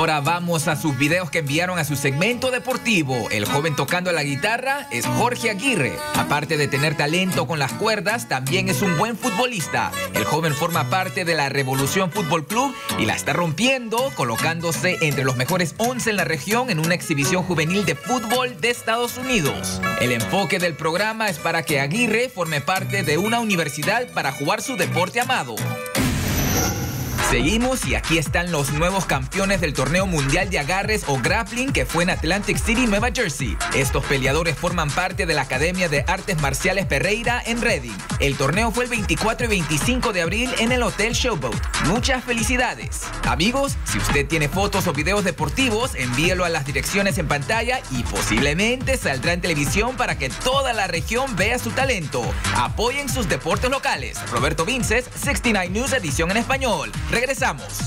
Ahora vamos a sus videos que enviaron a su segmento deportivo. El joven tocando la guitarra es Jorge Aguirre. Aparte de tener talento con las cuerdas, también es un buen futbolista. El joven forma parte de la Revolución Fútbol Club y la está rompiendo, colocándose entre los mejores 11 en la región en una exhibición juvenil de fútbol de Estados Unidos. El enfoque del programa es para que Aguirre forme parte de una universidad para jugar su deporte amado. Seguimos y aquí están los nuevos campeones del torneo mundial de agarres o grappling que fue en Atlantic City, Nueva Jersey. Estos peleadores forman parte de la Academia de Artes Marciales Pereira en Reading. El torneo fue el 24 y 25 de abril en el Hotel Showboat. Muchas felicidades. Amigos, si usted tiene fotos o videos deportivos, envíelo a las direcciones en pantalla y posiblemente saldrá en televisión para que toda la región vea su talento. Apoyen sus deportes locales. Roberto Vinces, 69 News edición en español. Regresamos.